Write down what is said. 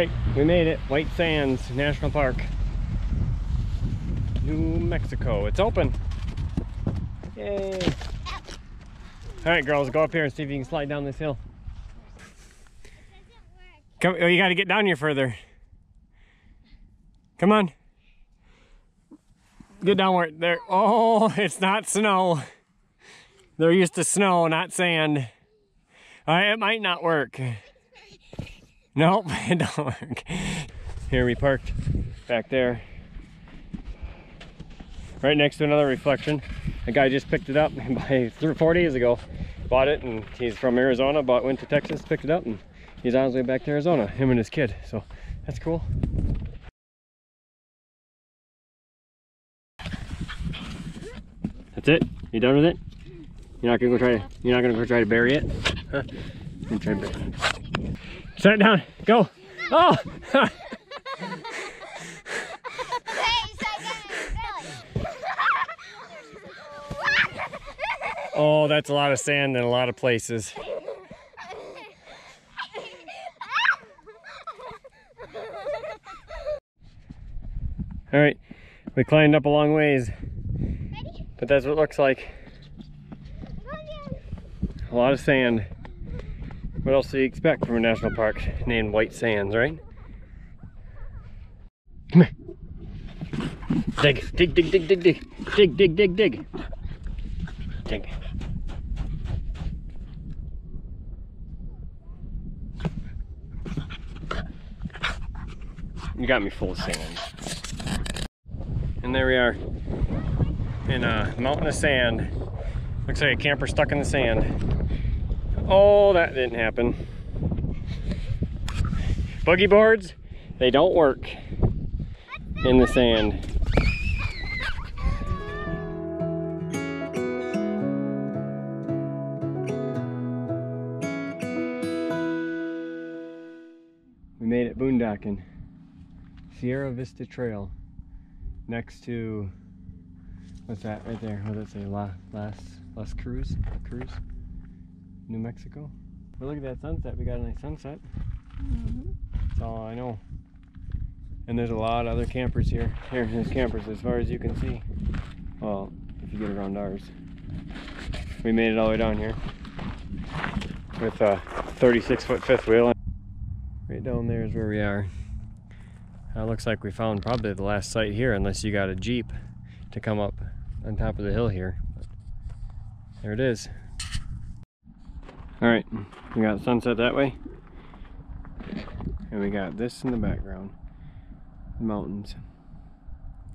All right, we made it. White Sands National Park. New Mexico. It's open. Yay. All right, girls, go up here and see if you can slide down this hill. Come, oh, you got to get down here further. Come on. Get down where there. Oh, it's not snow. They're used to snow, not sand. Uh, it might not work. Nope, it don't work. Here we parked back there. Right next to another reflection. A guy just picked it up by four days ago. Bought it and he's from Arizona, bought went to Texas, picked it up and he's on his way back to Arizona, him and his kid. So that's cool. That's it? You done with it? You're not gonna go try to you're not gonna go try to bury it? Huh? Try to bury it. Set it down. Go. Oh! oh, that's a lot of sand in a lot of places. All right, we climbed up a long ways, but that's what it looks like. A lot of sand. What else do you expect from a national park named White Sands, right? Come here. Dig, dig, dig, dig, dig, dig, dig, dig, dig, dig. Dig. You got me full of sand. And there we are in a mountain of sand. Looks like a camper stuck in the sand. Oh, that didn't happen. Boogie boards, they don't work in the sand. We made it boondocking. Sierra Vista Trail next to what's that right there? What does it say? La Las Las Cruz? Cruz? New Mexico. But look at that sunset. We got a nice sunset. Mm -hmm. That's all I know. And there's a lot of other campers here. Here, there's campers as far as you can see. Well, if you get around ours. We made it all the way down here with a 36 foot fifth wheel. Right down there is where we are. It looks like we found probably the last site here unless you got a Jeep to come up on top of the hill here. But there it is. All right, we got sunset that way. And we got this in the background, mountains.